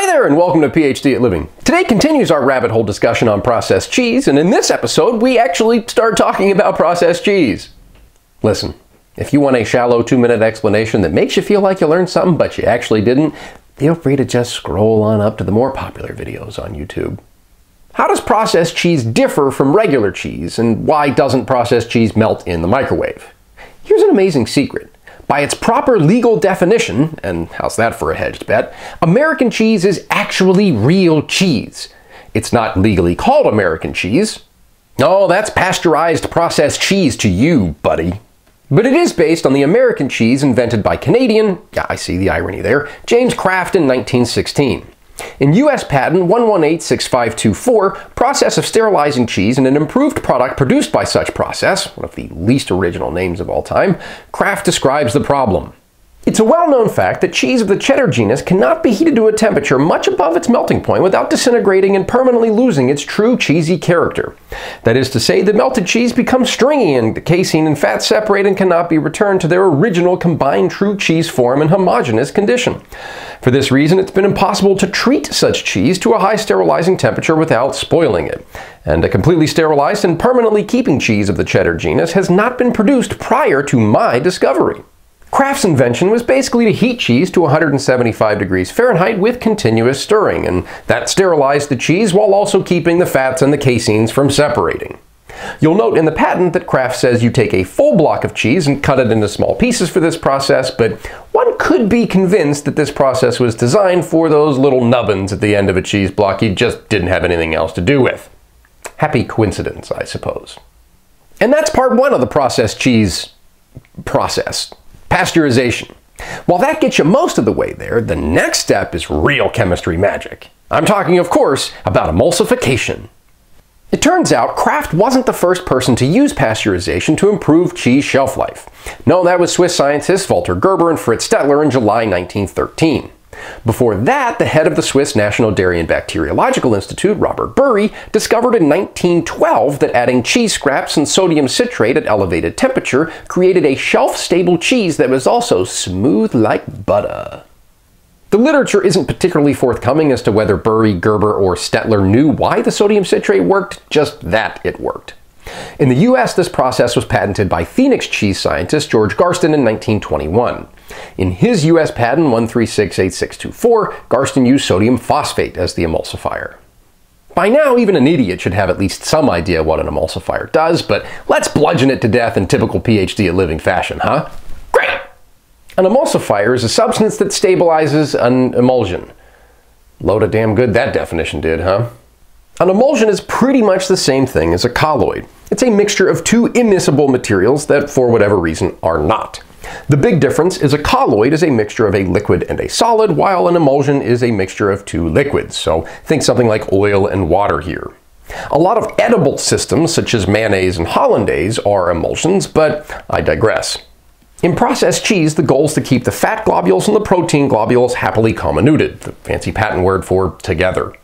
Hi there, and welcome to PhD at Living. Today continues our rabbit hole discussion on processed cheese, and in this episode, we actually start talking about processed cheese. Listen, if you want a shallow two minute explanation that makes you feel like you learned something but you actually didn't, feel free to just scroll on up to the more popular videos on YouTube. How does processed cheese differ from regular cheese, and why doesn't processed cheese melt in the microwave? Here's an amazing secret. By its proper legal definition, and how's that for a hedged bet, American cheese is actually real cheese. It's not legally called American cheese. No, that's pasteurized processed cheese to you, buddy. But it is based on the American cheese invented by Canadian, yeah, I see the irony there, James Kraft in 1916. In U.S. Patent 1186524, process of sterilizing cheese and an improved product produced by such process, one of the least original names of all time, Kraft describes the problem. It's a well-known fact that cheese of the cheddar genus cannot be heated to a temperature much above its melting point without disintegrating and permanently losing its true cheesy character. That is to say, the melted cheese becomes stringy and the casein and fat separate and cannot be returned to their original combined true cheese form and homogeneous condition. For this reason, it's been impossible to treat such cheese to a high sterilizing temperature without spoiling it. And a completely sterilized and permanently keeping cheese of the cheddar genus has not been produced prior to my discovery. Kraft's invention was basically to heat cheese to 175 degrees Fahrenheit with continuous stirring, and that sterilized the cheese while also keeping the fats and the caseins from separating. You'll note in the patent that Kraft says you take a full block of cheese and cut it into small pieces for this process, but one could be convinced that this process was designed for those little nubbins at the end of a cheese block you just didn't have anything else to do with. Happy coincidence, I suppose. And that's part one of the processed cheese process. Pasteurization. While that gets you most of the way there, the next step is real chemistry magic. I'm talking, of course, about emulsification. It turns out Kraft wasn't the first person to use pasteurization to improve cheese shelf life. No, that was Swiss scientists Walter Gerber and Fritz Stettler in July 1913. Before that, the head of the Swiss National Dairy and Bacteriological Institute, Robert Burri, discovered in 1912 that adding cheese scraps and sodium citrate at elevated temperature created a shelf-stable cheese that was also smooth like butter. The literature isn't particularly forthcoming as to whether Burri, Gerber, or Stettler knew why the sodium citrate worked, just that it worked. In the US, this process was patented by Phenix cheese scientist George Garstin in 1921. In his US patent 1368624, Garstin used sodium phosphate as the emulsifier. By now, even an idiot should have at least some idea what an emulsifier does, but let's bludgeon it to death in typical PhD at living fashion, huh? Great! An emulsifier is a substance that stabilizes an emulsion. Load of damn good that definition did, huh? An emulsion is pretty much the same thing as a colloid. It's a mixture of two immiscible materials that, for whatever reason, are not. The big difference is a colloid is a mixture of a liquid and a solid, while an emulsion is a mixture of two liquids. So think something like oil and water here. A lot of edible systems, such as mayonnaise and hollandaise, are emulsions, but I digress. In processed cheese, the goal is to keep the fat globules and the protein globules happily comminuted, the fancy patent word for together.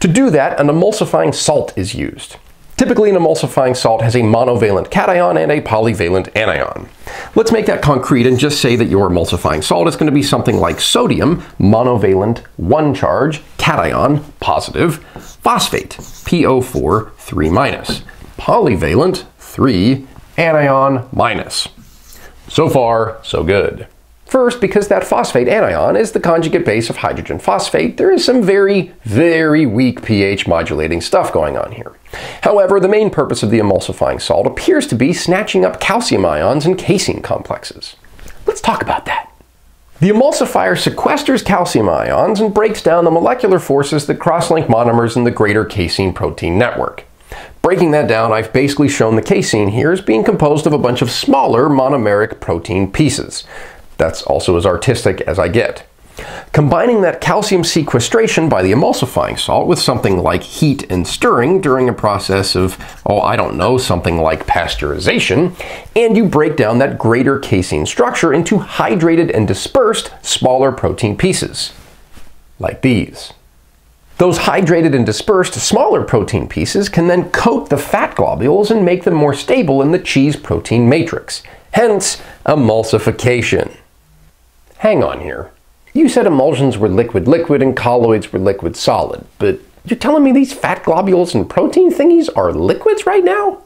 To do that, an emulsifying salt is used. Typically, an emulsifying salt has a monovalent cation and a polyvalent anion. Let's make that concrete and just say that your emulsifying salt is going to be something like sodium, monovalent, 1 charge, cation, positive, phosphate, PO4, 3 minus, polyvalent, 3, anion, minus. So far, so good. First, because that phosphate anion is the conjugate base of hydrogen phosphate, there is some very, very weak pH modulating stuff going on here. However, the main purpose of the emulsifying salt appears to be snatching up calcium ions and casein complexes. Let's talk about that. The emulsifier sequesters calcium ions and breaks down the molecular forces that cross-link monomers in the greater casein protein network. Breaking that down, I've basically shown the casein here as being composed of a bunch of smaller monomeric protein pieces. That's also as artistic as I get. Combining that calcium sequestration by the emulsifying salt with something like heat and stirring during a process of, oh, I don't know, something like pasteurization, and you break down that greater casein structure into hydrated and dispersed smaller protein pieces, like these. Those hydrated and dispersed smaller protein pieces can then coat the fat globules and make them more stable in the cheese protein matrix, hence emulsification hang on here. You said emulsions were liquid-liquid and colloids were liquid-solid, but you're telling me these fat globules and protein thingies are liquids right now?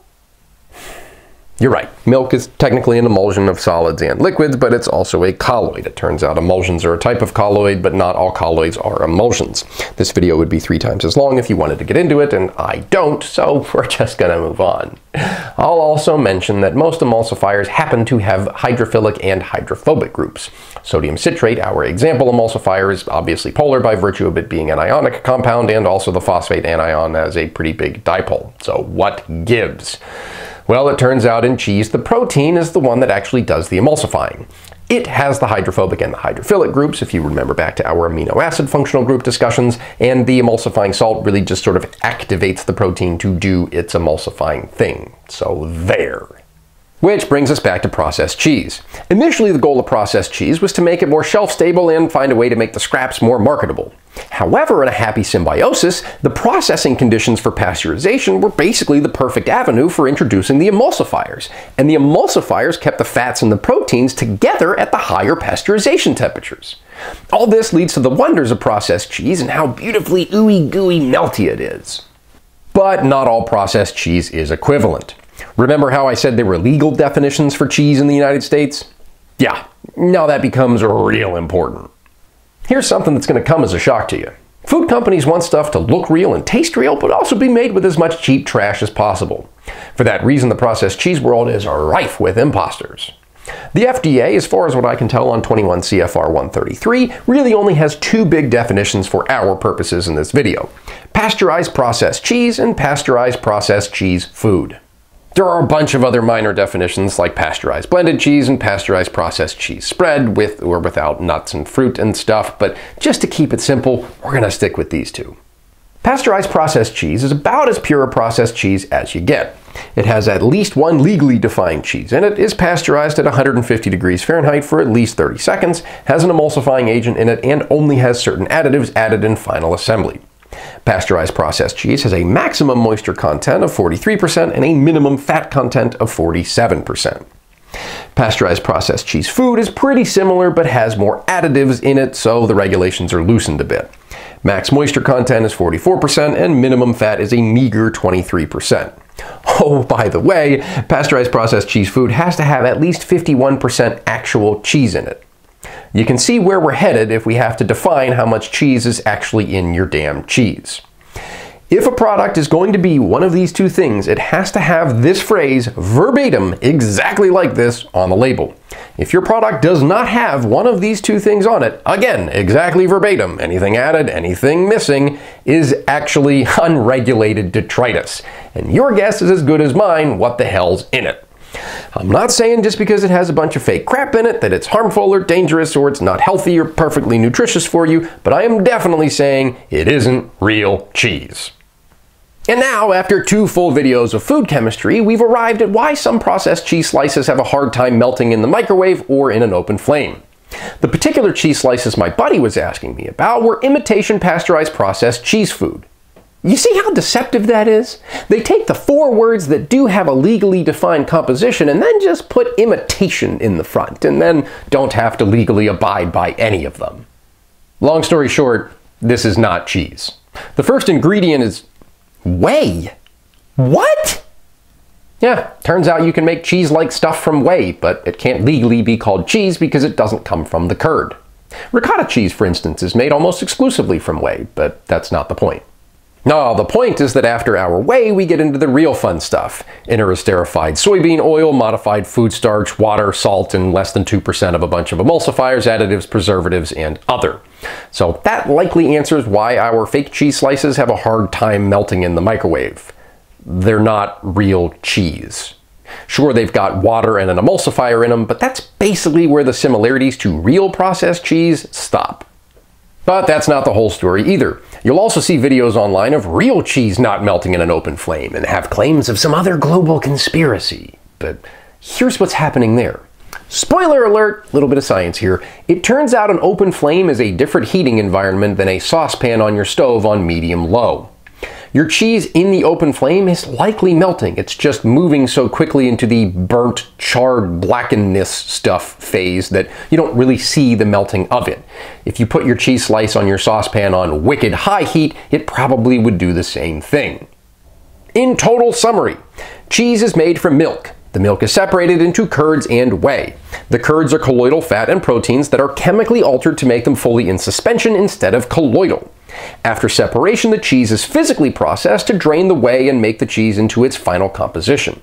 You're right. Milk is technically an emulsion of solids and liquids, but it's also a colloid. It turns out emulsions are a type of colloid, but not all colloids are emulsions. This video would be three times as long if you wanted to get into it, and I don't, so we're just gonna move on. I'll also mention that most emulsifiers happen to have hydrophilic and hydrophobic groups. Sodium citrate, our example emulsifier, is obviously polar by virtue of it being an ionic compound, and also the phosphate anion has a pretty big dipole. So what gives? Well, it turns out in cheese, the protein is the one that actually does the emulsifying. It has the hydrophobic and the hydrophilic groups, if you remember back to our amino acid functional group discussions, and the emulsifying salt really just sort of activates the protein to do its emulsifying thing. So there. Which brings us back to processed cheese. Initially, the goal of processed cheese was to make it more shelf stable and find a way to make the scraps more marketable. However, in a happy symbiosis, the processing conditions for pasteurization were basically the perfect avenue for introducing the emulsifiers, and the emulsifiers kept the fats and the proteins together at the higher pasteurization temperatures. All this leads to the wonders of processed cheese and how beautifully ooey gooey melty it is. But not all processed cheese is equivalent. Remember how I said there were legal definitions for cheese in the United States? Yeah, now that becomes real important. Here's something that's going to come as a shock to you. Food companies want stuff to look real and taste real, but also be made with as much cheap trash as possible. For that reason, the processed cheese world is rife with imposters. The FDA, as far as what I can tell on 21 CFR 133, really only has two big definitions for our purposes in this video. Pasteurized processed cheese and pasteurized processed cheese food. There are a bunch of other minor definitions like pasteurized blended cheese and pasteurized processed cheese spread with or without nuts and fruit and stuff, but just to keep it simple, we're going to stick with these two. Pasteurized processed cheese is about as pure a processed cheese as you get. It has at least one legally defined cheese in it, is pasteurized at 150 degrees Fahrenheit for at least 30 seconds, has an emulsifying agent in it, and only has certain additives added in final assembly. Pasteurized processed cheese has a maximum moisture content of 43% and a minimum fat content of 47%. Pasteurized processed cheese food is pretty similar but has more additives in it, so the regulations are loosened a bit. Max moisture content is 44% and minimum fat is a meager 23%. Oh, by the way, pasteurized processed cheese food has to have at least 51% actual cheese in it. You can see where we're headed if we have to define how much cheese is actually in your damn cheese. If a product is going to be one of these two things, it has to have this phrase verbatim, exactly like this, on the label. If your product does not have one of these two things on it, again, exactly verbatim, anything added, anything missing, is actually unregulated detritus. And your guess is as good as mine what the hell's in it. I'm not saying just because it has a bunch of fake crap in it that it's harmful or dangerous or it's not healthy or perfectly nutritious for you, but I am definitely saying it isn't real cheese. And now, after two full videos of food chemistry, we've arrived at why some processed cheese slices have a hard time melting in the microwave or in an open flame. The particular cheese slices my buddy was asking me about were imitation pasteurized processed cheese food. You see how deceptive that is? They take the four words that do have a legally defined composition and then just put imitation in the front, and then don't have to legally abide by any of them. Long story short, this is not cheese. The first ingredient is whey. What? Yeah, turns out you can make cheese like stuff from whey, but it can't legally be called cheese because it doesn't come from the curd. Ricotta cheese, for instance, is made almost exclusively from whey, but that's not the point. No, the point is that after our whey, we get into the real fun stuff. Interesterified soybean oil, modified food starch, water, salt, and less than 2% of a bunch of emulsifiers, additives, preservatives, and other. So that likely answers why our fake cheese slices have a hard time melting in the microwave. They're not real cheese. Sure, they've got water and an emulsifier in them, but that's basically where the similarities to real processed cheese stop. But that's not the whole story either. You'll also see videos online of real cheese not melting in an open flame and have claims of some other global conspiracy. But here's what's happening there. Spoiler alert, little bit of science here. It turns out an open flame is a different heating environment than a saucepan on your stove on medium low. Your cheese in the open flame is likely melting. It's just moving so quickly into the burnt, charred, blackenedness stuff phase that you don't really see the melting of it. If you put your cheese slice on your saucepan on wicked high heat, it probably would do the same thing. In total summary, cheese is made from milk. The milk is separated into curds and whey. The curds are colloidal fat and proteins that are chemically altered to make them fully in suspension instead of colloidal. After separation, the cheese is physically processed to drain the whey and make the cheese into its final composition.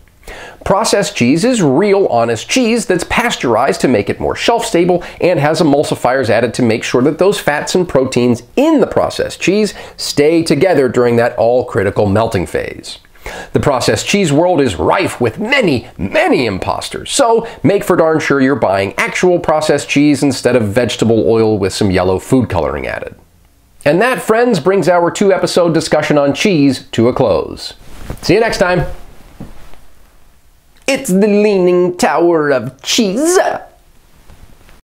Processed cheese is real, honest cheese that's pasteurized to make it more shelf stable and has emulsifiers added to make sure that those fats and proteins in the processed cheese stay together during that all critical melting phase. The processed cheese world is rife with many, many imposters, so make for darn sure you're buying actual processed cheese instead of vegetable oil with some yellow food coloring added. And that, friends, brings our two episode discussion on cheese to a close. See you next time. It's the Leaning Tower of Cheese.